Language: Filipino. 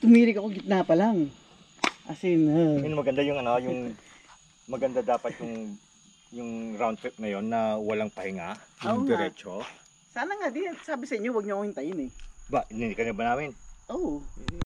tumirik ako gitna pa lang. As in, uh, Yun maganda yung ano, yung maganda dapat yung yung round trip na yon na walang pahinga, Oo yung nga. diretso. sana nga di, sabi sa inyo, huwag niyo akong hintayin eh. Ba, hindi ka na ba namin? Oo.